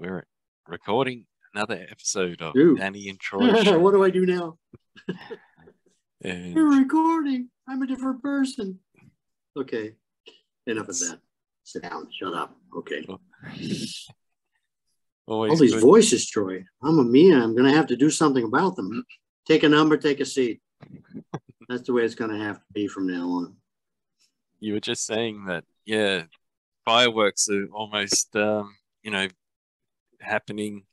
we're recording another episode of Ooh. Danny and Troy. show. what do I do now? And You're recording. I'm a different person. Okay. Enough of that. Sit down. Shut up. Okay. All these good. voices, Troy. I'm a Mia. I'm going to have to do something about them. Take a number, take a seat. That's the way it's going to have to be from now on. you were just saying that, yeah, fireworks are almost, um, you know, happening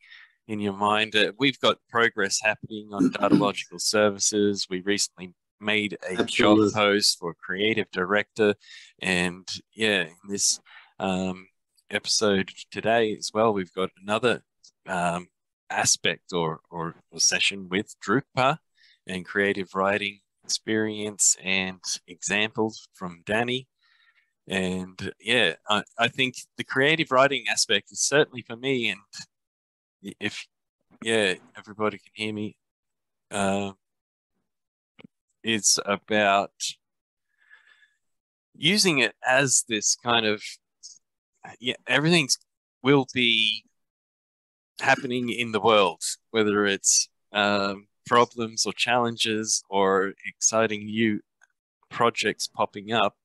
in your mind. Uh, we've got progress happening on datalogical services. We recently made a job post for creative director, and yeah, in this um, episode today as well, we've got another um, aspect or, or or session with Drupal and creative writing experience and examples from Danny. And yeah, I, I think the creative writing aspect is certainly for me. And if, yeah, everybody can hear me, uh, it's about using it as this kind of, yeah, everything's will be happening in the world, whether it's um, problems or challenges or exciting new projects popping up.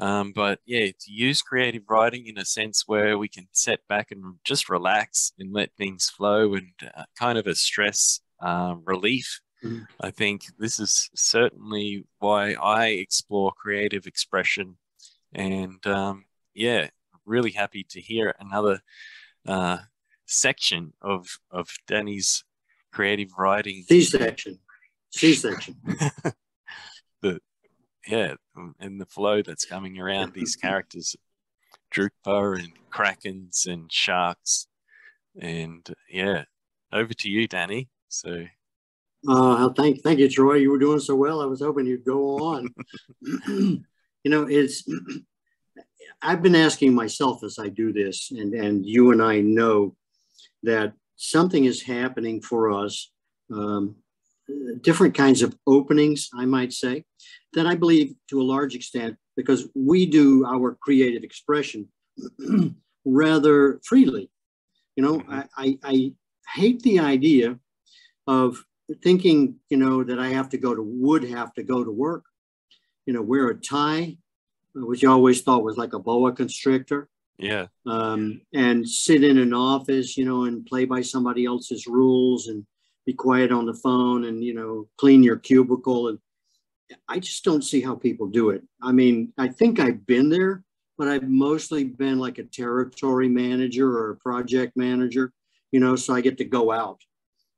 Um, but yeah, to use creative writing in a sense where we can set back and just relax and let things flow and uh, kind of a stress uh, relief. Mhm. I think this is certainly why I explore creative expression. And um, yeah, really happy to hear another uh, section of, of Danny's creative writing C section. C section. yeah, and the flow that's coming around these characters, Drukpa and Krakens and Sharks. And yeah, over to you, Danny. So, Uh, thank, thank you, Troy. You were doing so well. I was hoping you'd go on. you know, it's. I've been asking myself as I do this, and and you and I know that something is happening for us. Um, different kinds of openings, I might say, that I believe to a large extent because we do our creative expression rather freely. You know, Mhm. I, I, I hate the idea of thinking, you know, that I have to go to, would have to go to work, you know, wear a tie, which I always thought was like a boa constrictor, yeah, um, and sit in an office, you know, and play by somebody else's rules and be quiet on the phone and, you know, clean your cubicle. And I just don't see how people do it. I mean, I think I've been there, but I've mostly been like a territory manager or a project manager, you know, so I get to go out.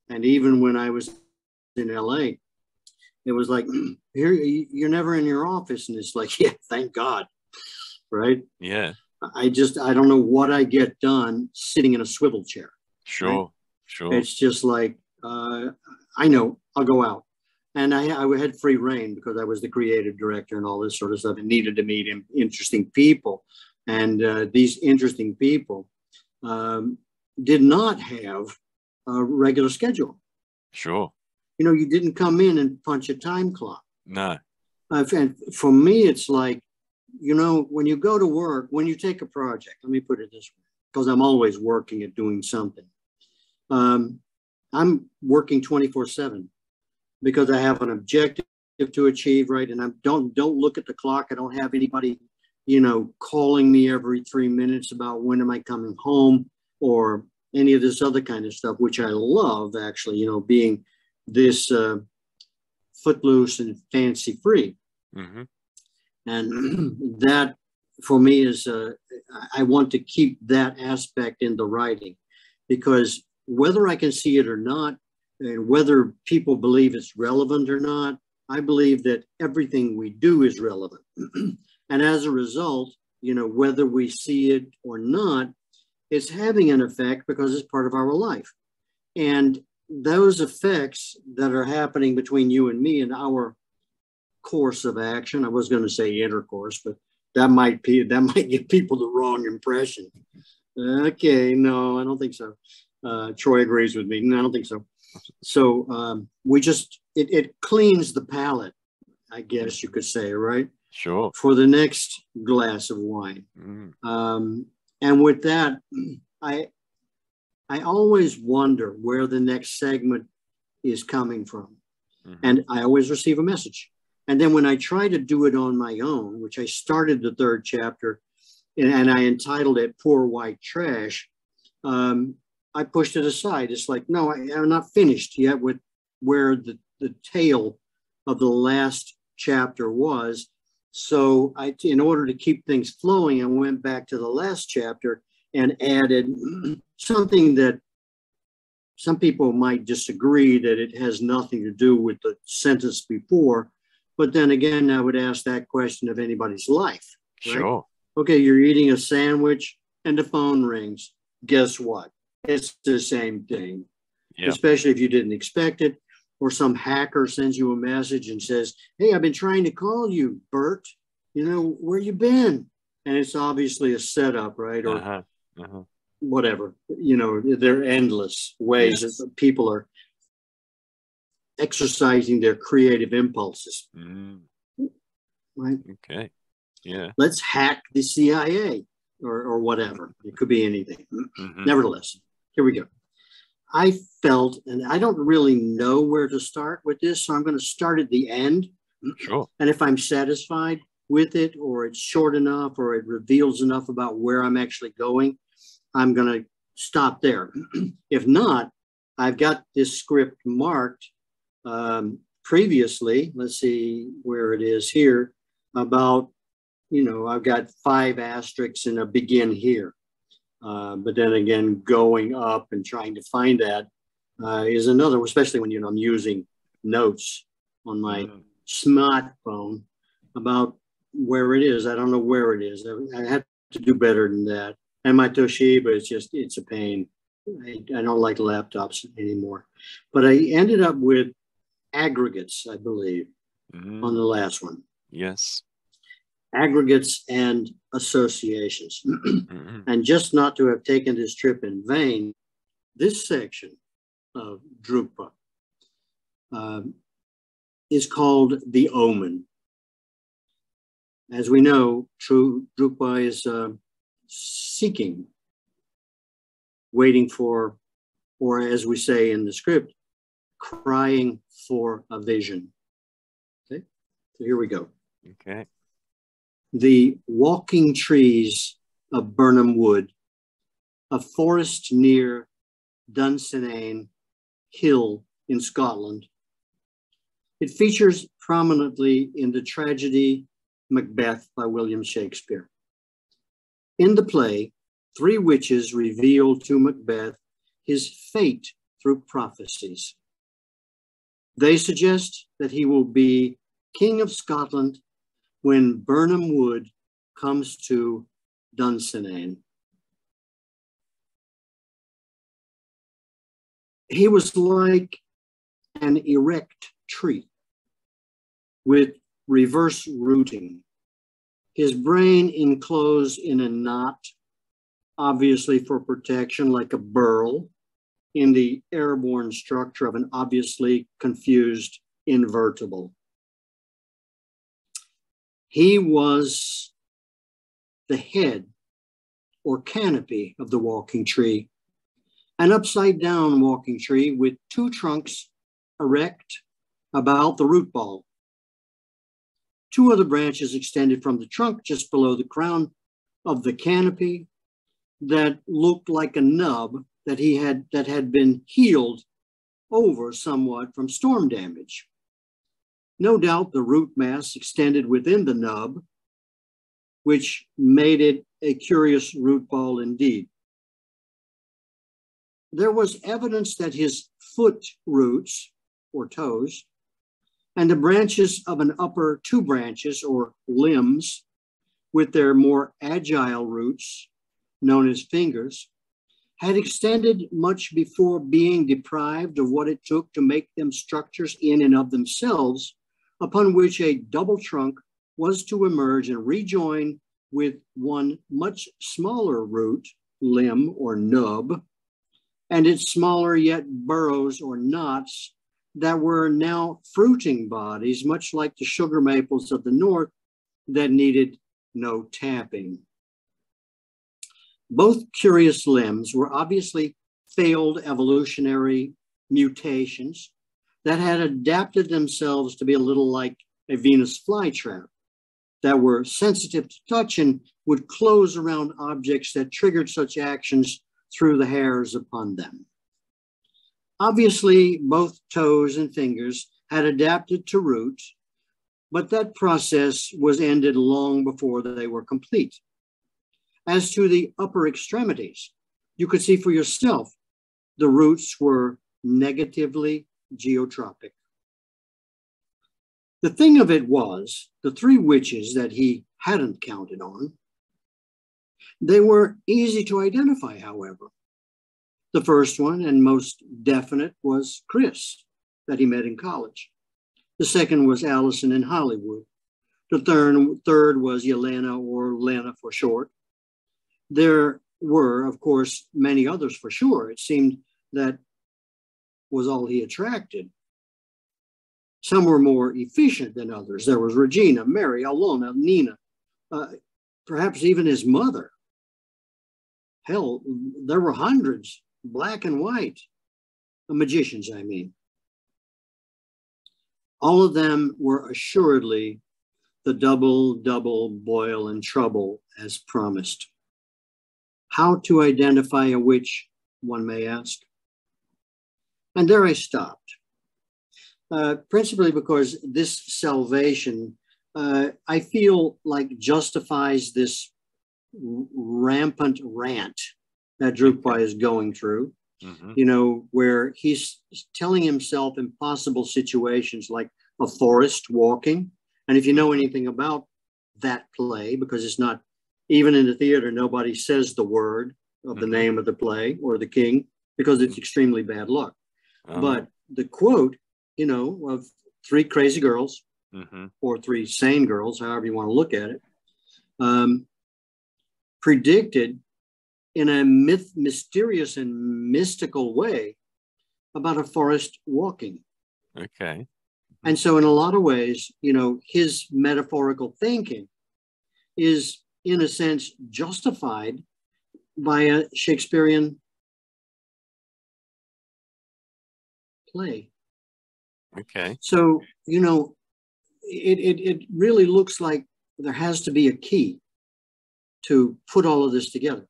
And even when I was in LA, it was like, here, you're never in your office. And it's like, yeah, thank God. Right. yeah, I just, I don't know what I get done sitting in a swivel chair. sure, sure. It's just like, uh, I know I'll go out. And I, I had free rein because I was the creative director and all this sort of stuff and needed to meet interesting people. And uh, these interesting people um, did not have a regular schedule. Sure. You know, you didn't come in and punch a time clock. No, Uh, and for me, it's like, you know, when you go to work, when you take a project, let me put it this way, because I'm always working at doing something. Um, I'm working 24 seven because I have an objective to achieve, right? And I don't, don't look at the clock. I don't have anybody, you know, calling me every three minutes about when am I coming home or any of this other kind of stuff, which I love actually, you know, being this, uh, footloose and fancy free hmm and that for me is uh, i want to keep that aspect in the writing because whether i can see it or not and whether people believe it's relevant or not i believe that everything we do is relevant and as a result you know whether we see it or not it's having an effect because it's part of our life and those effects that are happening between you and me and our course of action. I was going to say intercourse, but that might be that might give people the wrong impression. Okay, no, I don't think so. Uh, Troy agrees with me. No, I don't think so. So um, we just it, it cleans the palate, I guess you could say, right, sure. for the next glass of wine. Mm. Um, and with that, I I always wonder where the next segment is coming from. Mm-hmm. And I always receive a message. And then when I try to do it on my own, which I started the third chapter and, and I entitled it Poor White Trash, um, I pushed it aside. It's like, no, I, am not finished yet with where the, the tail of the last chapter was. So I, in order to keep things flowing, I went back to the last chapter and added something that some people might disagree that it has nothing to do with the sentence before. But then again, I would ask that question of anybody's life. Right? Sure. Okay, you're eating a sandwich and the phone rings. Guess what? It's the same thing, yep. especially if you didn't expect it, or some hacker sends you a message and says, "Hey, I've been trying to call you, Bert. You know where you been?" And it's obviously a setup, right? Or uh-huh. Uh-huh. whatever. You know, there are endless ways yes. that people are exercising their creative impulses. Mm. Right. Okay. Yeah. Let's hack the CIA or, or whatever. It could be anything. Mm-hmm. Nevertheless, here we go. I felt, and I don't really know where to start with this, so I'm going to start at the end. Sure. And if I'm satisfied with it, or it's short enough, or it reveals enough about where I'm actually going, I'm going to stop there. if not, I've got this script marked um, previously. Let's see where it is here about you know, I've got five asterisks and a begin here. Uh, but then again, going up and trying to find that uh, is another, especially when you know I'm using notes on my mm. smartphone about where it is. I don't know where it is. I, I have to do better than that. And my Toshiba, it's just it's a pain. I, I don't like laptops anymore. But I ended up with aggregates, I believe, mm. on the last one. Yes aggregates and associations. mm-hmm. And just not to have taken this trip in vain, this section of Drupa uh, is called the omen. As we know, true Drupa is uh, seeking, waiting for, or as we say in the script, crying for a vision. Okay, so here we go. Okay the walking trees of Birnam Wood, a forest near Dunsinane Hill in Scotland. It features prominently in the tragedy Macbeth by William Shakespeare. In the play, three witches reveal to Macbeth his fate through prophecies. They suggest that he will be King of Scotland when Birnam Wood comes to Dunsinane. He was like an erect tree with reverse rooting, his brain enclosed in a knot, obviously for protection, like a burl, in the airborne structure of an obviously confused invertible. He was the head or canopy of the walking tree, an upside down walking tree with two trunks erect about the root ball. Two other branches extended from the trunk just below the crown of the canopy that looked like a nub that he had that had been healed over somewhat from storm damage. No doubt the root mass extended within the nub, which made it a curious root ball indeed. There was evidence that his foot roots or toes and the branches of an upper two branches or limbs with their more agile roots, known as fingers, had extended much before being deprived of what it took to make them structures in and of themselves upon which a double trunk was to emerge and rejoin with one much smaller root, limb, or nub, and its smaller yet burrows or knots that were now fruiting bodies, much like the sugar maples of the north that needed no tapping. Both curious limbs were obviously failed evolutionary mutations that had adapted themselves to be a little like a Venus flytrap that were sensitive to touch and would close around objects that triggered such actions through the hairs upon them. Obviously, both toes and fingers had adapted to root, but that process was ended long before they were complete. As to the upper extremities, you could see for yourself the roots were negatively geotropic. The thing of it was, the three witches that he hadn't counted on, they were easy to identify, however. The first one and most definite was Chris, that he met in college. The second was Allison in Hollywood. The third, third was Yelena, or Lena for short. There were, of course, many others for sure. It seemed that was all he attracted. Some were more efficient than others. There was Regina, Mary, Alona, Nina, uh, perhaps even his mother. Hell, there were hundreds, black and white, magicians, I mean. All of them were assuredly the double, double boil and trouble as promised. How to identify a witch, one may ask. And there I stopped. Uh, principally because this salvation, uh, I feel like justifies this rampant rant that Drukpa is going through. Mm-hmm. You know, where he's telling himself impossible situations like a forest walking. And if you know anything about that play, because it's not even in the theater, nobody says the word of the mm-hmm. name of the play or the king because it's extremely bad luck. Uh-huh. But the quote you know, of three crazy girls mm-hmm. or three sane girls, however you want to look at it, um, predicted in a myth, mysterious and mystical way about a forest walking. Okay. And so, in a lot of ways, you know, his metaphorical thinking is, in a sense, justified by a Shakespearean play. Okay. So, you know, it, it, it really looks like there has to be a key to put all of this together.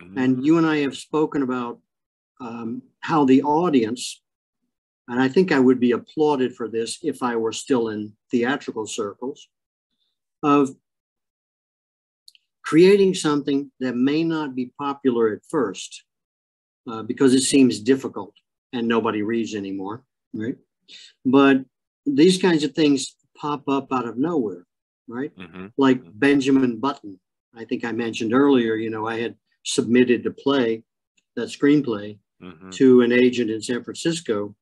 Mm-hmm. And you and I have spoken about um, how the audience, and I think I would be applauded for this if I were still in theatrical circles, of creating something that may not be popular at first uh, because it seems difficult and nobody reads anymore, right? But these kinds of things pop up out of nowhere, right? Mm-hmm. Like mm-hmm. Benjamin Button. I think I mentioned earlier, you know, I had submitted to play that screenplay mm-hmm. to an agent in San Francisco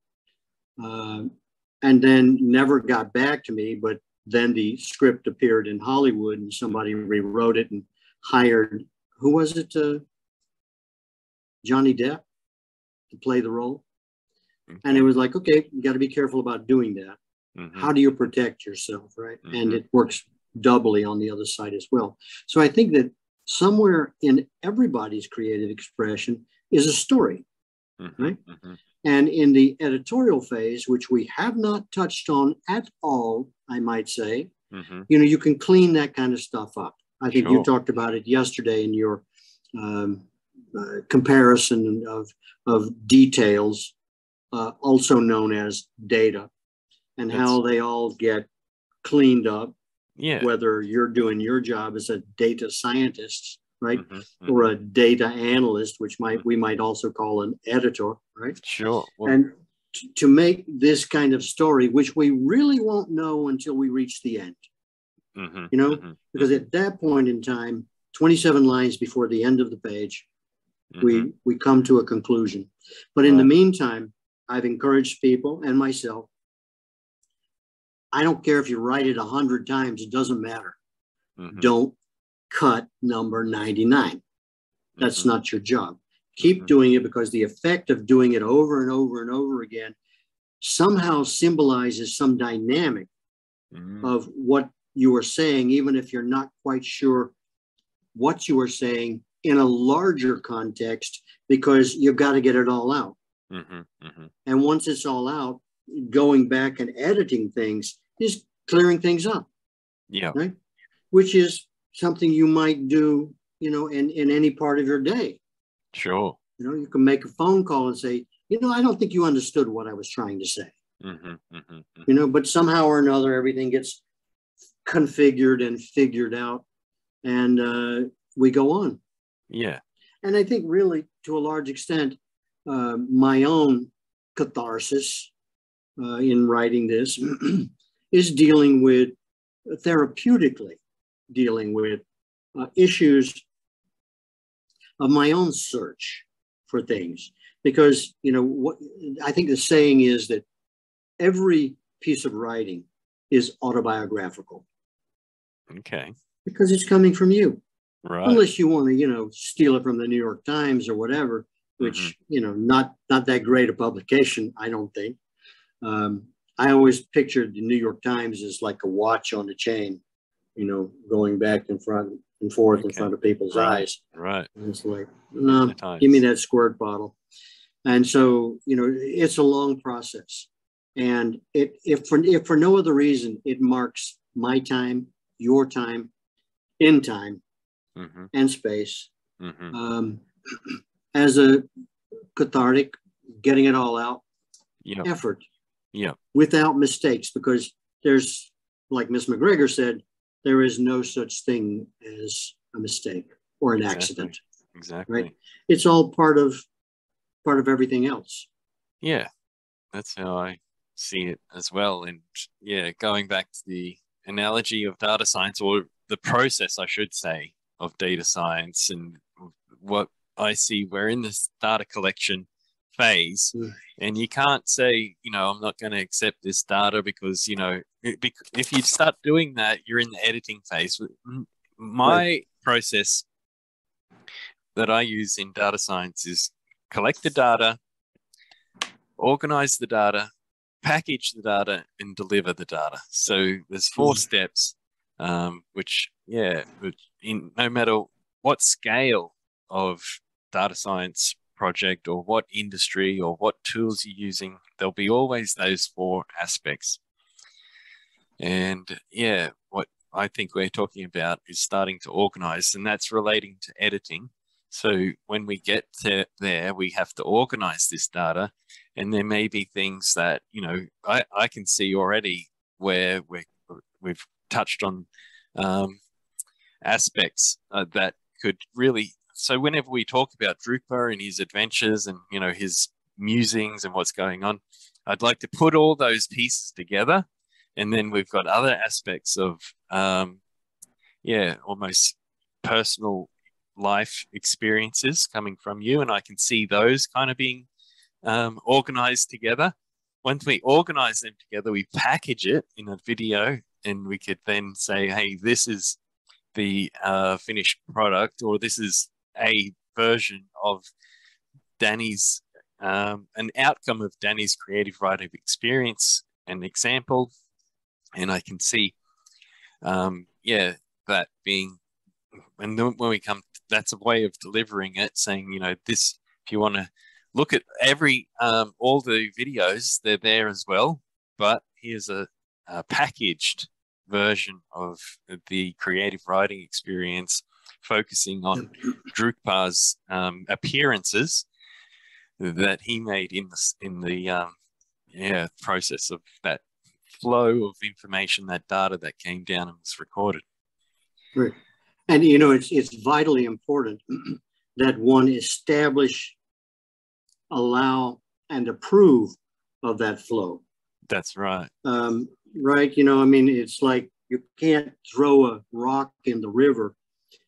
uh, and then never got back to me. But then the script appeared in Hollywood and somebody rewrote it and hired, who was it? Uh, Johnny Depp to play the role. And it was like, okay, you got to be careful about doing that. Mm-hmm. How do you protect yourself, right? Mm-hmm. And it works doubly on the other side as well. So I think that somewhere in everybody's creative expression is a story, mm-hmm. right? Mm-hmm. And in the editorial phase, which we have not touched on at all, I might say, mm-hmm. you know, you can clean that kind of stuff up. I think sure. you talked about it yesterday in your um, uh, comparison of of details uh, also known as data, and That's, how they all get cleaned up. Yeah. Whether you're doing your job as a data scientist, right, mm-hmm, mm-hmm. or a data analyst, which might we might also call an editor, right? Sure. Well, and t- to make this kind of story, which we really won't know until we reach the end, mm-hmm, you know, mm-hmm, because mm-hmm. at that point in time, 27 lines before the end of the page, we mm-hmm. we come to a conclusion. But in right. the meantime, I've encouraged people and myself. I don't care if you write it a hundred times, it doesn't matter. Mm-hmm. Don't cut number 99. That's mm-hmm. not your job. Keep mm-hmm. doing it because the effect of doing it over and over and over again somehow symbolizes some dynamic mm-hmm. of what you are saying, even if you're not quite sure what you are saying in a larger context because you've got to get it all out. Mm-hmm, mm-hmm. And once it's all out, going back and editing things is clearing things up, Yeah. right? Which is something you might do, you know, in, in any part of your day. Sure. You know, you can make a phone call and say, you know, I don't think you understood what I was trying to say, Mm-hmm, mm-hmm, mm-hmm. you know, but somehow or another, everything gets configured and figured out and uh, we go on. Yeah. And I think really to a large extent, uh, my own catharsis uh, in writing this is dealing with therapeutically dealing with uh, issues of my own search for things because you know what i think the saying is that every piece of writing is autobiographical Okay. because it's coming from you Right. unless you want to you know steal it from the new york times or whatever which Mhm. you know not not that great a publication i don't think um, i always pictured the new york times as like a watch on a chain you know going back and front and forth in front of people's Right. eyes Right. and it's like no times. give me that squirt bottle and so you know it's a long process and it if for if for no other reason it marks my time your time in time Mm-hmm, and space mm-hmm. um, as a cathartic, getting it all out Yeah. effort Yeah. without mistakes, because there's, like Miss McGregor said, there is no such thing as a mistake or an Exactly. accident. Exactly. Right. It's all part of part of everything else. Yeah, that's how I see it as well. And yeah, going back to the analogy of data science, or the process, I should say, of data science, and what I see, we're in this data collection phase, Mm. and you can't say, you know, I'm not going to accept this data because, you know, if you start doing that, you're in the editing phase. My process that I use in data science is collect the data, organize the data, package the data, and deliver the data. So there's 4 Mhm. steps, um, which yeah, which in no matter what scale of data science project or what industry or what tools you're using, there'll be always those four aspects. And yeah, what I think we're talking about is starting to organize, and that's relating to editing. So when we get there, we have to organize this data, and there may be things that you know I, I can see already where we we've touched on um, aspects uh, that could really. So whenever we talk about Drupal and his adventures and you know his musings and what's going on, I'd like to put all those pieces together, and then we've got other aspects of um, yeah, almost personal life experiences coming from you, and I can see those kind of being um, organized together. Once we organize them together, we package it in a video, and we could then say, "Hey, this is the uh, finished product, or this is a version of Danny's um, an outcome of Danny's creative writing experience, an example." And I can see, um, yeah, that being and when we come that's a way of delivering it saying you know this if you want to look at every um, all the videos they're there as well but here's a, a packaged version of the creative writing experience focusing on Drukpa's um, appearances that he made in the in the um, yeah process of that flow of information that data that came down and was recorded Right. And you know, it's it's vitally important that one establish, allow, and approve of that flow. that's right Um, right? You know, I mean, it's like you can't throw a rock in the river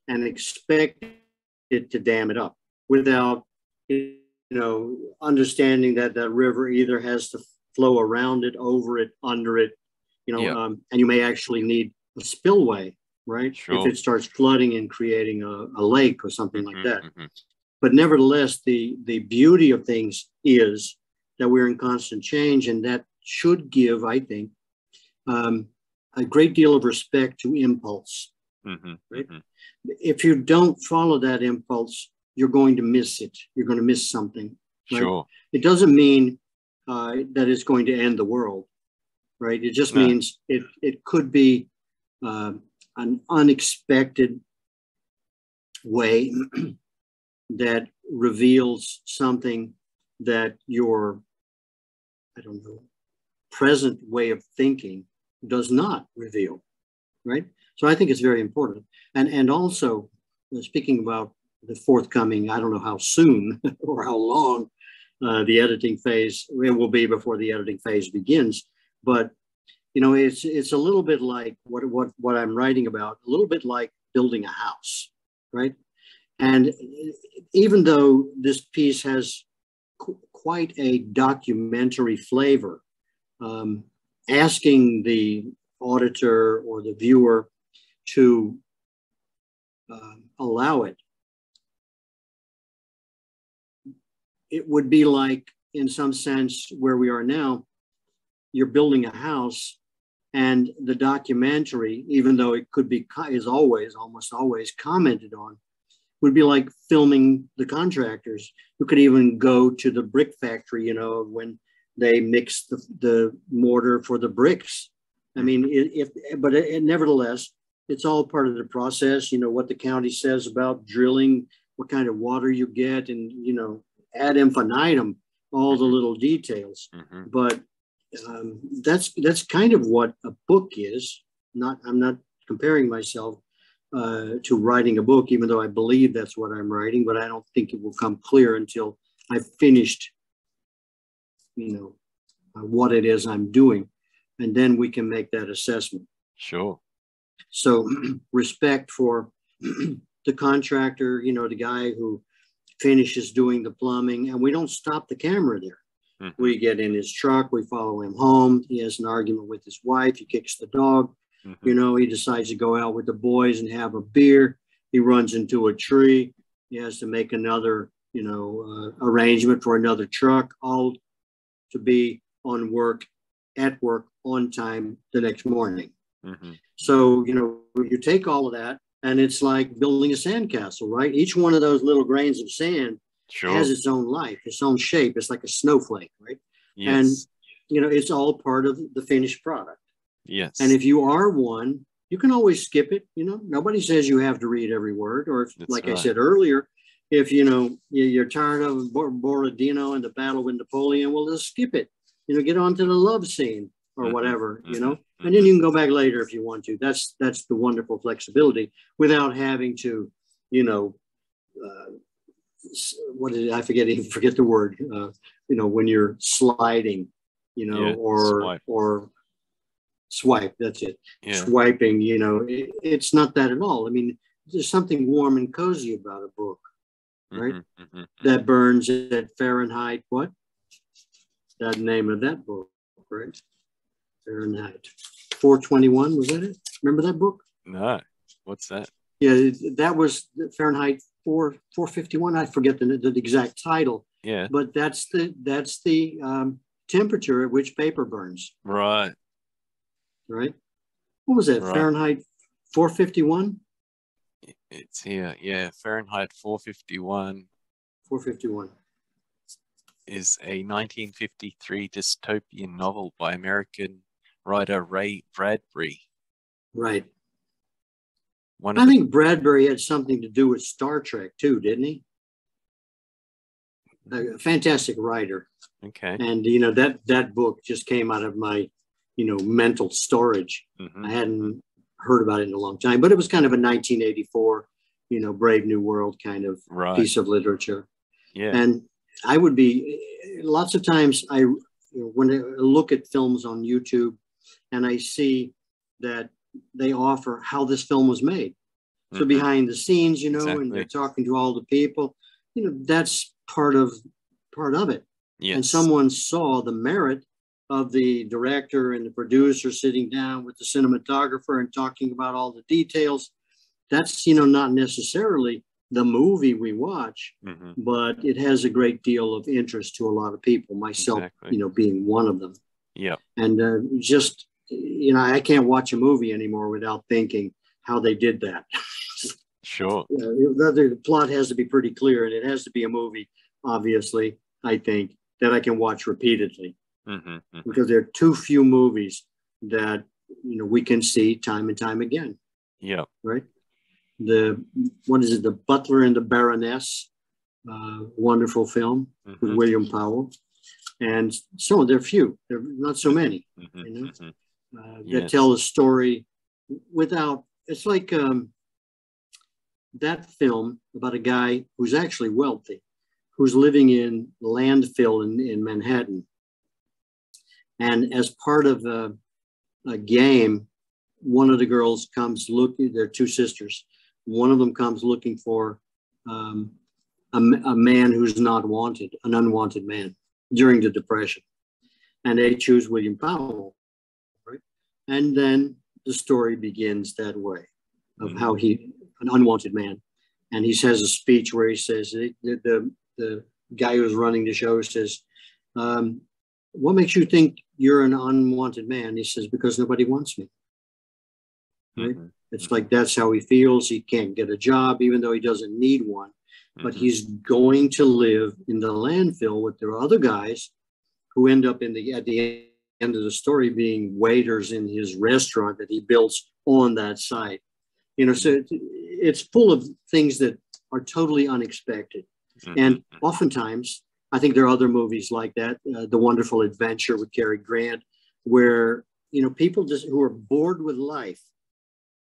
and expect it to dam it up without, you know, understanding that that river either has to flow around it, over it, under it, you know, Yeah. um, and you may actually need a spillway, right? Sure. If it starts flooding and creating a, a lake or something like Mhm, that mhm. but nevertheless the the beauty of things is that we're in constant change and that should give i think um, a great deal of respect to impulse Mhm, Right. mhm. if you don't follow that impulse you're going to miss it. You're going to miss something. Right? Sure. It doesn't mean uh, that it's going to end the world, right? It just no. means it it could be uh, an unexpected way that reveals something that your I don't know present way of thinking does not reveal, right? So I think it's very important. And and also uh, speaking about the forthcoming, I don't know how soon or how long uh, the editing phase it will be before the editing phase begins, but you know it's it's a little bit like what what what I'm writing about, a little bit like building a house, right? And even though this piece has qu- quite a documentary flavor, um, asking the auditor or the viewer to uh, allow it, it would be like, in some sense, where we are now, you're building a house and the documentary, even though it could be, is always, almost always commented on, would be like filming the contractors who could even go to the brick factory, you know, when they mix the, the mortar for the bricks. I mean, if, but it, nevertheless, it's all part of the process. You know what the county says about drilling, what kind of water you get, and you know ad infinitum, all the little details. Mm-hmm. But um, that's that's kind of what a book is. Not I'm not comparing myself uh, to writing a book, even though I believe that's what I'm writing. But I don't think it will come clear until I've finished, you know, uh, what it is I'm doing, and then we can make that assessment. Sure. So respect for the contractor, you know, the guy who finishes doing the plumbing, and we don't stop the camera there. Mm-hmm. We get in his truck, we follow him home. He has an argument with his wife, he kicks the dog. Mm-hmm. You know, he decides to go out with the boys and have a beer. He runs into a tree. He has to make another, you know, uh, arrangement for another truck, all to be on work, at work, on time the next morning. Mm-hmm. So, you know, you take all of that and it's like building a sandcastle, right? Each one of those little grains of sand sure. has its own life, its own shape. It's like a snowflake, right? Yes. And, you know, it's all part of the finished product. Yes. And if you are one, you can always skip it. You know, nobody says you have to read every word. Or, if, like right. I said earlier, if you know you're tired of Borodino and the Battle with Napoleon, well, just skip it. You know, get on to the love scene or mm-hmm. whatever, you know, mm-hmm. and then you can go back later if you want to. That's that's the wonderful flexibility without having to, you know, uh, what did I forget? Even forget the word. Uh, you know, when you're sliding, you know, yeah, or swipe. or swipe. That's it. Yeah. Swiping. You know, it, it's not that at all. I mean, there's something warm and cozy about a book, right? Mm-hmm, mm-hmm, that burns at Fahrenheit. What? That name of that book, right? Fahrenheit 421. Was that it? Remember that book? No. What's that? Yeah, that was Fahrenheit 4 451. I forget the, the exact title. Yeah. But that's the that's the um, temperature at which paper burns. Right. Right. What was that? Right. Fahrenheit 451. It's here. Yeah, Fahrenheit 451. 451 is a 1953 dystopian novel by American writer Ray Bradbury. Right. One I think Bradbury had something to do with Star Trek too, didn't he? A fantastic writer. Okay. And you know that that book just came out of my, you know, mental storage. Mm-hmm. I hadn't heard about it in a long time, but it was kind of a 1984, you know, Brave New World kind of right. piece of literature. Yeah. And I would be lots of times I when I look at films on YouTube and I see that they offer how this film was made. So mm-hmm. behind the scenes, you know, exactly. and they're talking to all the people, you know, that's part of part of it. Yes. And someone saw the merit of the director and the producer sitting down with the cinematographer and talking about all the details. That's, you know, not necessarily the movie we watch, mm-hmm. but it has a great deal of interest to a lot of people, myself, exactly. you know, being one of them. Yeah. And uh, just you know, I can't watch a movie anymore without thinking how they did that. Sure. the, the plot has to be pretty clear, and it has to be a movie. Obviously, I think that I can watch repeatedly Mm-hmm, mm-hmm. because there are too few movies that you know we can see time and time again. Yeah. Right. The what is it? The Butler and the Baroness, uh, wonderful film with Mhm, William Powell, and so there are few. There are not so many mhm, you know? Uh, that Yes. tell a story without. It's like um, that film about a guy who's actually wealthy, who's living in landfill in, in Manhattan, and as part of a, a game, one of the girls comes looking. They're two sisters. One of them comes looking for um, a, a man who's not wanted, an unwanted man during the Depression, and they choose William Powell. And then the story begins that way of how he, an unwanted man, and he says a speech where he says the the, the guy who's running the show says, um, "What makes you think you're an unwanted man?" He says, "Because nobody wants me." Right. Mhm, It's like that's how he feels. He can't get a job, even though he doesn't need one. But mhm. he's going to live in the landfill with the other guys who end up in the at the end of the story being waiters in his restaurant that he builds on that site. You know, so it, it's full of things that are totally unexpected. Mhm, And oftentimes, I think there are other movies like that, uh, The Wonderful Adventure with Cary Grant, where you know people just who are bored with life,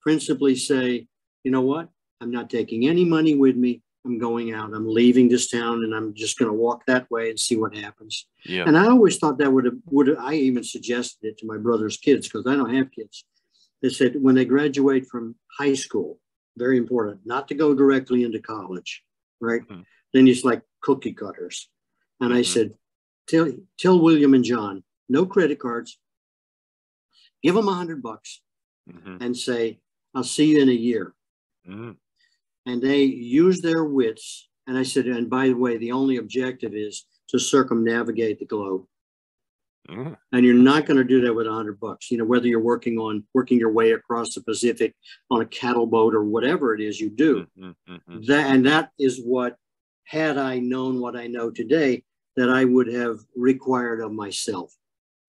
principally say, you know what, I'm not taking any money with me. I'm going out. I'm leaving this town, and I'm just going to walk that way and see what happens. yeah. And I always thought that would have would have, I even suggested it to my brother's kids because I don't have kids. They said when they graduate from high school, very important, not to go directly into college, right? Mhm. Then it's like cookie cutters. And I Mhm. said, tell tell William and John, no credit cards. Give them a hundred bucks Mhm, and say, I'll see you in a year. And they use their wits. And I said, and by the way, the only objective is to circumnavigate the globe. Mhm. and you're not going to do that with a hundred bucks. You know, whether you're working on working your way across the Pacific on a cattle boat or whatever it is you do. Mhm, mhm. That and that is what, had I known what I know today, that I would have required of myself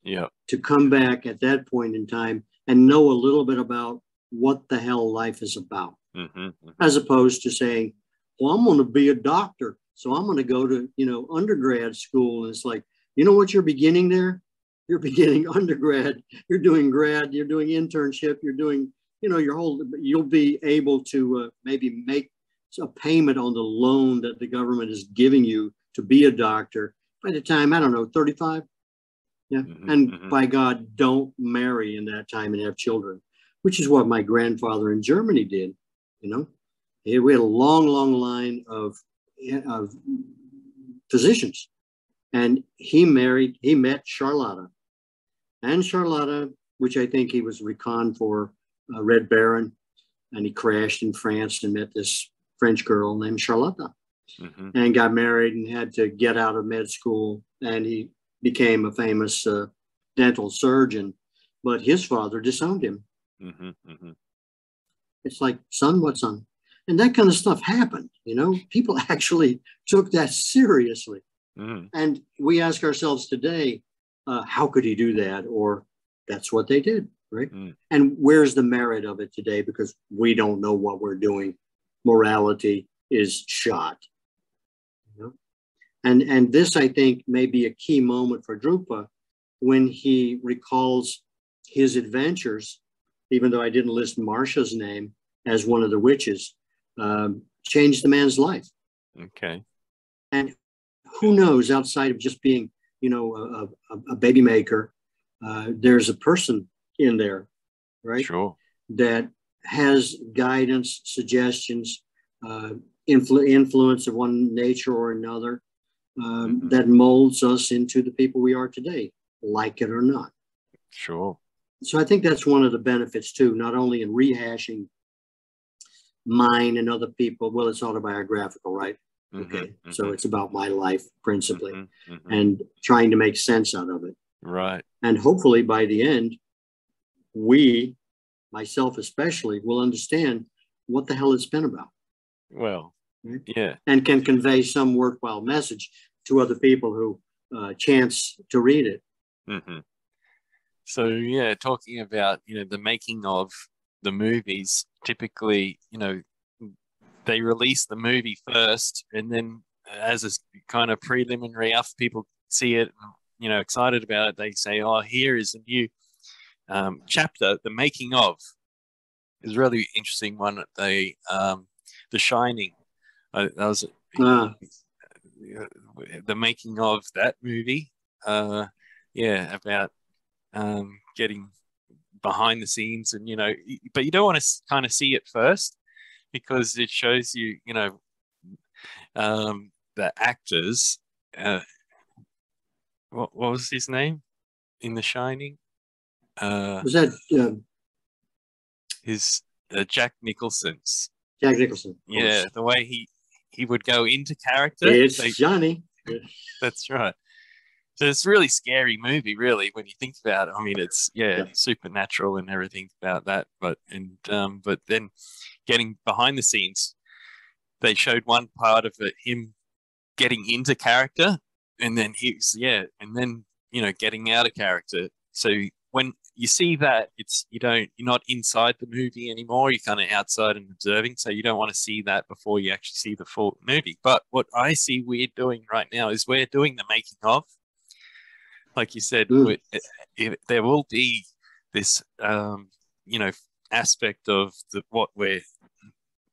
Yeah. to come back at that point in time and know a little bit about what the hell life is about, Mhm, mhm. as opposed to saying, "Well, I'm going to be a doctor, so I'm going to go to you know undergrad school." And it's like, you know what you're beginning there? You're beginning undergrad. You're doing grad. You're doing internship. You're doing you know your whole. You'll be able to uh, maybe make a payment on the loan that the government is giving you to be a doctor by the time I don't know 35. Yeah, Mhm, and mhm. by God, don't marry in that time and have children, which is what my grandfather in Germany did. You know, He- we had a long, long line of of physicians, and he married. He met Charlotta, and Charlotta, which I think he was recon for uh, Red Baron, and he crashed in France and met this French girl named Charlotta Mhm. and got married and had to get out of med school and he became a famous uh, dental surgeon but his father disowned him Mhm, mhm. It's like son what son? And that kind of stuff happened you know? People actually took that seriously. Mhm. and we ask ourselves today uh, how could he do that? Or that's what they did right? Mm. and where's the merit of it today? Because we don't know what we're doing. Morality is shot you know? and and this i think may be a key moment for drupa when he recalls his adventures even though i didn't list marsha's name as one of the witches um, changed the man's life Okay. and who knows outside of just being you know a, a, a baby maker uh, there's a person in there right Sure. that has guidance suggestions uh, influ- influence of one nature or another um, Mhm. that molds us into the people we are today like it or not Sure. so i think that's one of the benefits too not only in rehashing mine and other people well it's autobiographical right Mhm, okay so mhm, it's about my life principally mhm, mhm. and trying to make sense out of it. Right. And hopefully by the end, we, myself especially, will understand what the hell it's been about. Well, yeah. And can convey some worthwhile message to other people who uh, chance to read it. Mm-hmm. So yeah, talking about you know the making of the movies, typically you know they release the movie first, and then as a kind of preliminary after people see it, you know, excited about it, they say, "Oh, here is a new um, chapter, the making of." Is really interesting one. They um, The Shining. Uh, that was uh. the making of that movie. Uh, yeah, about um, getting behind the scenes, and you know, but you don't want to kind of see it first because it shows you, you know, um, the actors. Uh, what, what was his name in The Shining? Uh, was that um, his uh, Jack Nicholson's? Jack Nicholson. Yeah, the way he he would go into character. It's they, Johnny. That's right. So it's a really scary movie, really, when you think about it. I mean, it's yeah, yeah. supernatural and everything about that. But and um, but then getting behind the scenes, they showed one part of it, him getting into character, and then he's yeah, and then you know getting out of character. So when you see that, it's you don't you're not inside the movie anymore. You're kind of outside and observing. So you don't want to see that before you actually see the full movie. But what I see we're doing right now is we're doing the making of like you said, mm. it, it, there will be this, um, you know, aspect of the, what we're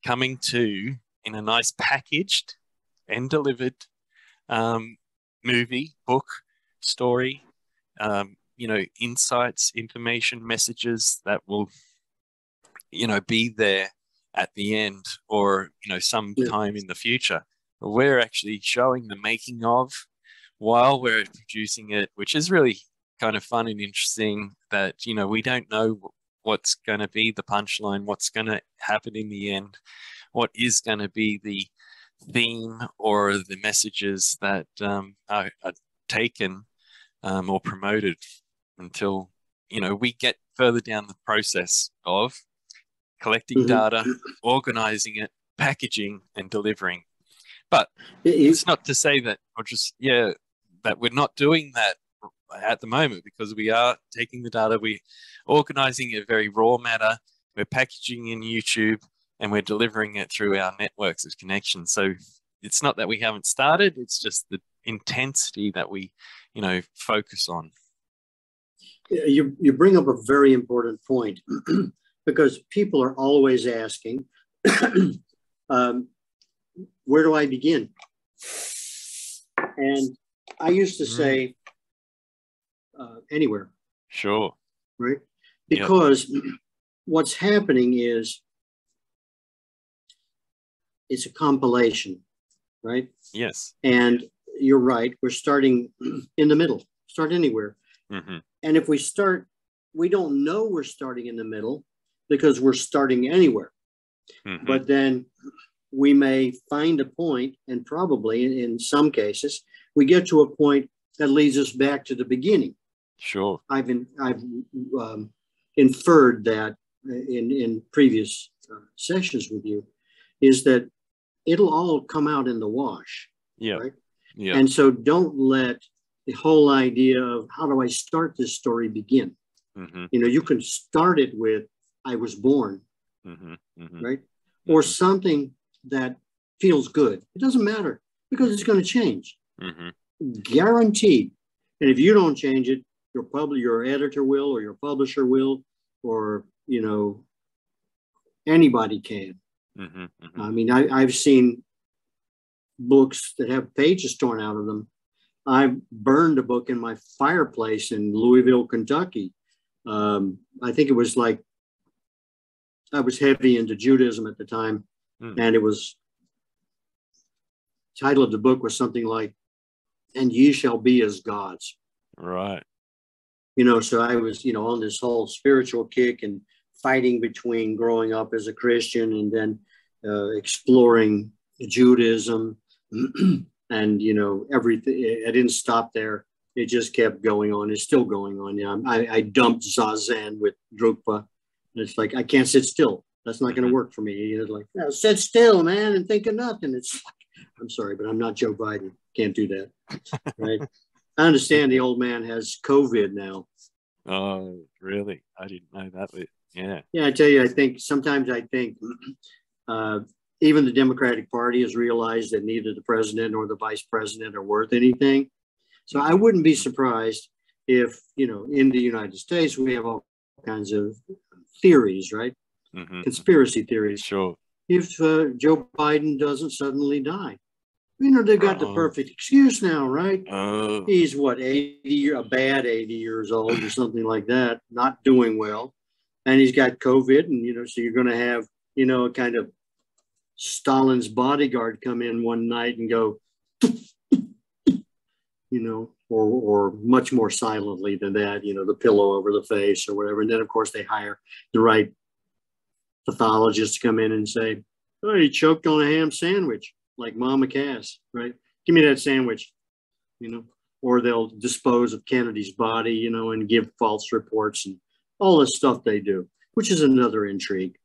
coming to in a nice packaged and delivered um, movie, book, story, um, you know, insights, information, messages that will, you know, be there at the end or, you know, sometime yeah. in the future. We're actually showing the making of while we're producing it, which is really kind of fun and interesting that, you know, we don't know what's going to be the punchline, what's going to happen in the end, what is going to be the theme or the messages that um, are, are, taken um, or promoted until, you know, we get further down the process of collecting mm-hmm. data, organizing it, packaging, and delivering. But it's not to say that, or just, yeah, but we're not doing that at the moment because we are taking the data, we're organizing it very raw matter, we're packaging in YouTube, and we're delivering it through our networks of connections. So it's not that we haven't started; it's just the intensity that we, you know, focus on. You you bring up a very important point because people are always asking, um, where do I begin? And I used to mm. say uh, anywhere. Sure. Right? Because yep. what's happening is it's a compilation, right? Yes. And you're right. We're starting in the middle, start anywhere. Mm-hmm. And if we start, we don't know we're starting in the middle because we're starting anywhere. Mm-hmm. But then we may find a point, and probably in some cases, we get to a point that leads us back to the beginning. Sure. I've in, I've um, inferred that in in previous uh, sessions with you, is that it'll all come out in the wash. Yeah. Right? Yeah. And so don't let the whole idea of how do I start this story begin. Mm-hmm. You know, you can start it with I was born, mm-hmm. Mm-hmm. right? Or mm-hmm. something that feels good. It doesn't matter because it's going to change. Mm-hmm. Guaranteed. And if you don't change it, your public, your editor will, or your publisher will, or you know, anybody can. Mm-hmm, mm-hmm. I mean, I, I've seen books that have pages torn out of them. I burned a book in my fireplace in Louisville, Kentucky. Um, I think it was like I was heavy into Judaism at the time, mm. and it was title of the book was something like and ye shall be as gods. Right. You know, so I was, you know, on this whole spiritual kick and fighting between growing up as a Christian and then uh, exploring Judaism. and, you know, everything, I didn't stop there. It just kept going on. It's still going on. Yeah. I, I dumped Zazen with Drukpa. It's like, I can't sit still. That's not going to work for me. You're like, no, sit still, man, and think of nothing. It's like, I'm sorry, but I'm not Joe Biden. Can't do that. Right. I understand the old man has COVID now. Oh, really? I didn't know that. Yeah. Yeah, I tell you, I think sometimes I think uh, even the Democratic Party has realized that neither the president nor the vice president are worth anything. So I wouldn't be surprised if, you know, in the United States, we have all kinds of theories, right? Mm-hmm. Conspiracy theories. Sure. If uh, Joe Biden doesn't suddenly die, you know, they've got the Uh-oh. perfect excuse now, right? Oh, He's what, 80, a bad 80 years old or something like that, not doing well. And he's got COVID. And, you know, so you're going to have, you know, a kind of Stalin's bodyguard come in one night and go, you know, or, or much more silently than that, you know, the pillow over the face or whatever. And then, of course, they hire the right pathologist to come in and say, oh, he choked on a ham sandwich like Mama Cass, right? Give me that sandwich, you know, or they'll dispose of Kennedy's body, you know, and give false reports and all the stuff they do, which is another intrigue.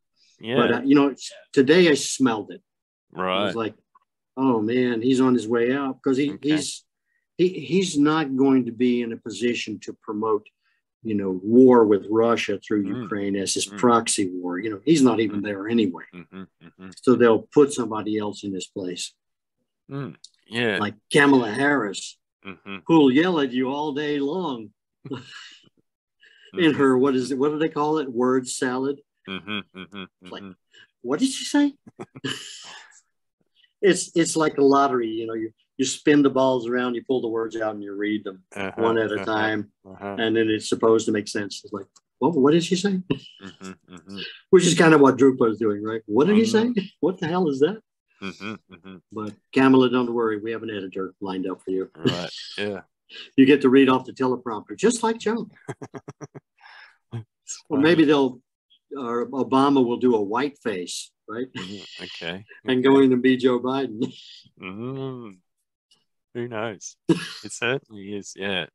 yeah. But, uh, you know, today I smelled it. Right. I was like, oh man, he's on his way out because he, Okay. he's he, he's not going to be in a position to promote, you know, war with Russia through Mm. Ukraine as his Mm. proxy war. You know, he's not even Mm. there anyway. hmm hmm So they'll put somebody else in his place, Mm. Yeah. like Kamala Harris, hmm who'll yell at you all day long in her what is it? What do they call it? Word salad. Like- What did she say? it's it's like a lottery. You know, you you spin the balls around, you pull the words out, and you read them Uh-huh, one at a time, Uh-huh. and then it's supposed to make sense. It's like, well, what did she say? hmm hmm Which is kind of what Drupa is doing, right? What did he say? Mhm. What the hell is that? But Kamala, don't worry, we have an editor lined up for you. Right. Yeah. You get to read off the teleprompter, just like Joe. Or maybe they'll, or Obama will do a white face, right? Okay. And going to be Joe Biden. Mm. Who knows? it certainly is. Yeah.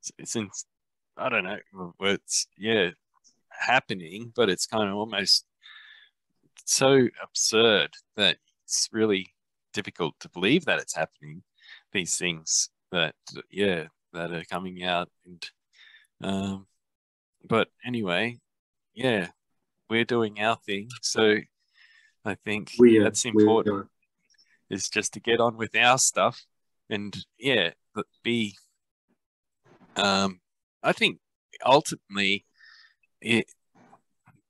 It's, it's in, I don't know. It's, yeah, happening, but it's kind of almost so absurd that it's really difficult to believe that it's happening. These things that, yeah, that are coming out. And, um, but anyway, yeah, we're doing our thing. So I think We, that's important is just to get on with our stuff and yeah but be um i think ultimately it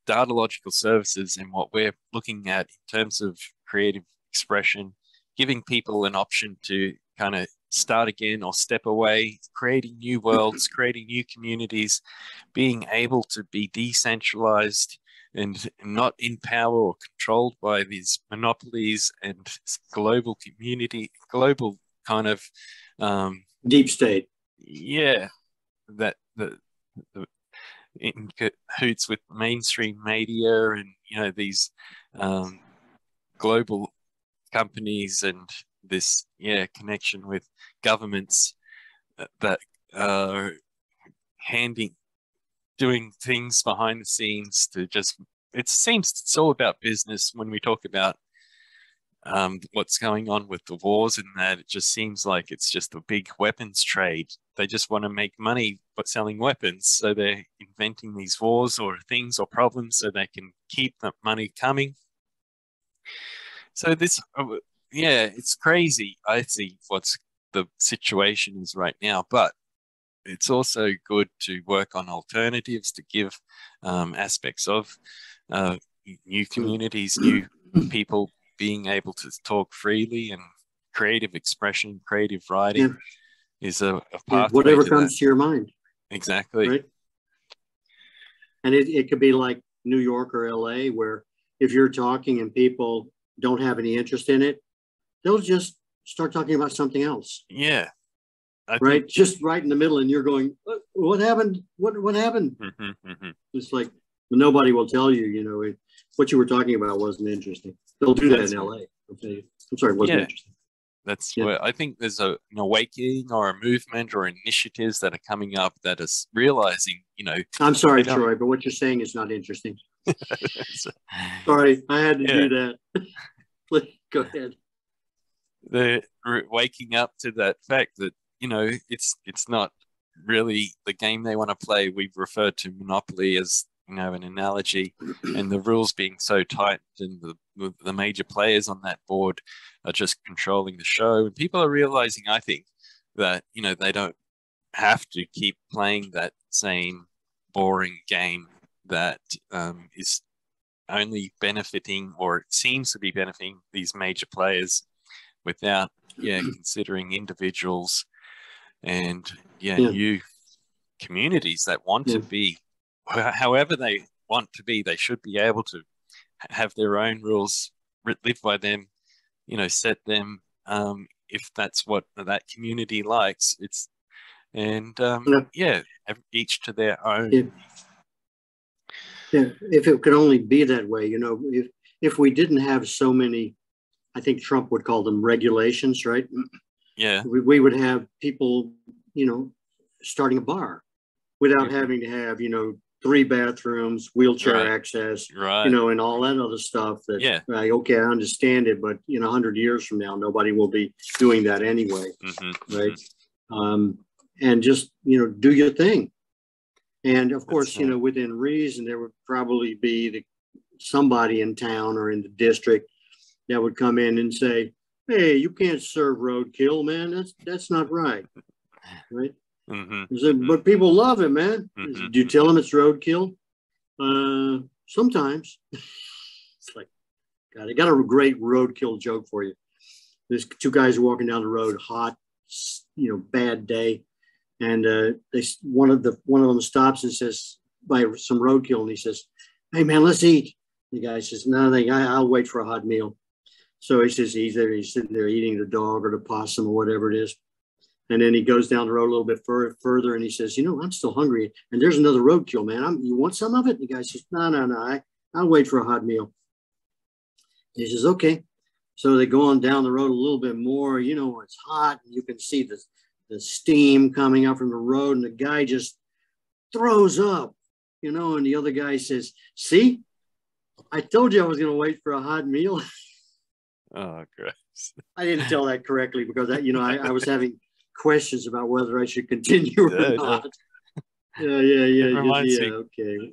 datalogical services and what we're looking at in terms of creative expression giving people an option to kind of start again or step away creating new worlds creating new communities being able to be decentralized and not in power or controlled by these monopolies and global community, global kind of, um, deep state. yeah, that the, the in cahoots with mainstream media and you know these um, global companies and this yeah connection with governments that are handing doing things behind the scenes to just it seems it's all about business when we talk about um, what's going on with the wars and that it just seems like it's just a big weapons trade. They just want to make money but selling weapons so they're inventing these wars or things or problems so they can keep the money coming. So this uh, yeah it's crazy i see what's the situation is right now but it's also good to work on alternatives to give um, aspects of uh, new communities, new people being able to talk freely and creative expression, creative writing is a, a Yeah, whatever to comes that. to your mind, Exactly. right? And it, it could be like New York or LA, where if you're talking and people don't have any interest in it, they'll just start talking about something else, Yeah. I right? Just right in the middle, and you're going, "What- "What happened? What what happened?" Think, Mhm, mhm. It's like nobody will tell you. You know, it, what you were talking about wasn't interesting. They'll do that That's in. LA. You. I'm sorry, it wasn't Yeah. interesting. That's Yeah. where I think there's a, an awakening or a movement or initiatives that are coming up that is realizing, you know, I'm sorry, Troy, but what you're saying is not interesting. Sorry, I had to yeah. do that. Go ahead. The waking up to that fact that you know it's it's not really the game they want to play. We've referred to Monopoly as you know an analogy, and the rules being so tight, and the the major players on that board are just controlling the show. And people are realizing, I think, that you know they don't have to keep playing that same boring game that um, is only benefiting or seems to be benefiting these major players without yeah considering individuals and yeah, yeah. new communities that want yeah. to be however they want to be they should be able to have their own rules live by them you know set them um, if that's what that community likes it's and um, yeah. yeah each to their own yeah. yeah if it could only be that way you know if if we didn't have so many i think trump would call them regulations right yeah we, we would have people you know starting a bar without mm-hmm. having to have you know three bathrooms, wheelchair right. access, right. you know, and all that other stuff. That yeah, like, okay, I understand it, but in know, hundred years from now, nobody will be doing that anyway, mm-hmm. right? Mm-hmm. Um, and just you know, do your thing. And of course, you know, within reason, there would probably be the, somebody in town or in the district that would come in and say, "Hey, you can't serve roadkill, man. That's that's not right." Right? Mm-hmm. Said, but people love it, man. Mm-hmm. Do you tell them it's roadkill? Uh, sometimes. it's like, God, I got a great roadkill joke for you. There's two guys walking down the road, hot, you know, bad day, and uh, they one of the one of them stops and says, by some roadkill," and he says, "Hey, man, let's eat." The guy says, "No, I, I'll wait for a hot meal." So he says he's there, he's sitting there eating the dog or the possum or whatever it is. And then he goes down the road a little bit fur- further and he says, You know, I'm still hungry. And there's another roadkill, man. I'm, you want some of it? And the guy says, No, no, no. I, I'll wait for a hot meal. He says, Okay. So they go on down the road a little bit more. You know, it's hot. And you can see the, the steam coming up from the road. And the guy just throws up, you know. And the other guy says, See, I told you I was going to wait for a hot meal. Oh, gross. I didn't tell that correctly because that, you know, I, I was having questions about whether I should continue or yeah, not. Yeah, yeah, yeah, yeah, yeah okay.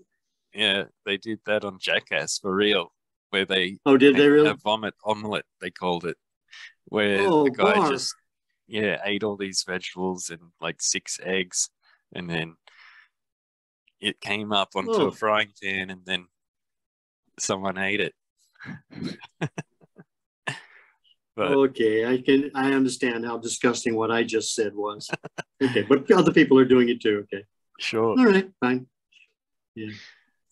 Yeah, they did that on Jackass for real, where they oh did they really a vomit omelet they called it, where oh, the guy bar. just yeah ate all these vegetables and like six eggs, and then it came up onto oh. a frying pan, and then someone ate it. But, okay, I can I understand how disgusting what I just said was. okay, but other people are doing it too. Okay. Sure. All right, fine. Yeah.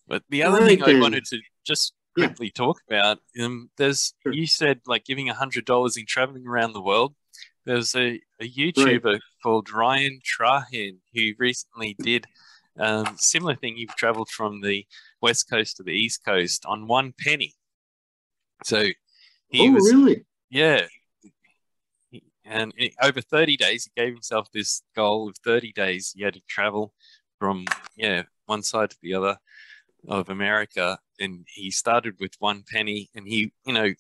But the other right, thing then. I wanted to just quickly yeah. talk about, um, there's sure. you said like giving a hundred dollars in traveling around the world. There's a, a YouTuber right. called Ryan Trahan who recently did um, similar thing. He traveled from the west coast to the east coast on one penny. So he oh, was really? Yeah. And over 30 days, he gave himself this goal of 30 days. He had to travel from, yeah, one side to the other of America. And he started with one penny and he, you know,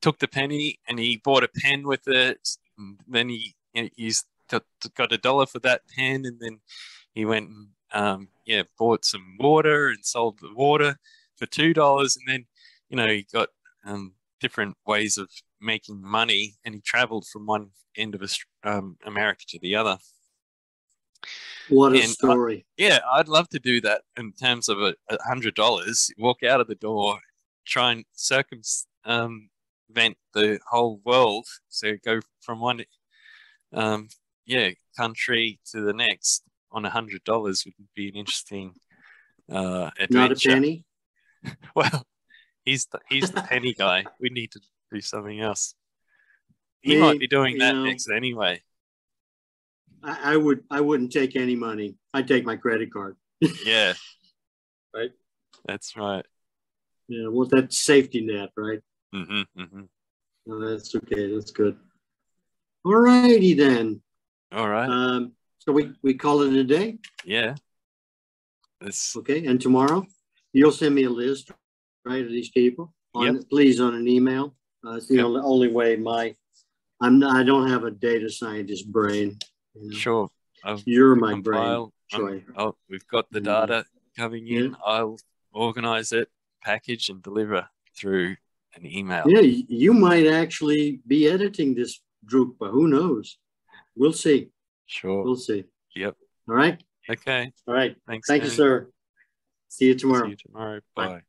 took the penny and he bought a pen with it. And then he, used got a dollar for that pen. And then he went and, um, yeah, bought some water and sold the water for $2. And then, you know, he got um, different ways of making money, and he traveled from one end of um, America to the other. What a and story! I, yeah, I'd love to do that in terms of a, a hundred dollars. Walk out of the door, try and circumvent um, the whole world. So go from one, um, yeah, country to the next on a hundred dollars would be an interesting uh, adventure. Not a penny. well, he's the, he's the penny guy. We need to do something else. He Me, might be doing that know, next anyway. I, I, would I wouldn't take any money. I'd take my credit card. yeah. Right. That's right. Yeah, well that safety net, right? Mm-hmm. mm-hmm. Oh, that's okay. That's good. All righty then. All right. Um, so we, we call it a day? Yeah. That's okay. And tomorrow? you'll send me a list, right, of these people? On, Yep. please on an email. Uh, it's the Yep. only, only way my, I'm not, I don't have a data scientist brain. you know. Sure. I'll You're my brain, compile. um, oh, we've got the data coming in. I'll organize it, package, and deliver through an email. Yeah, you might actually be editing this Drupal. Who knows? We'll see. Sure. We'll see. Yep. All right. Okay. All right. Thanks. Thank you, sir. See you tomorrow. See you tomorrow. Bye. Bye.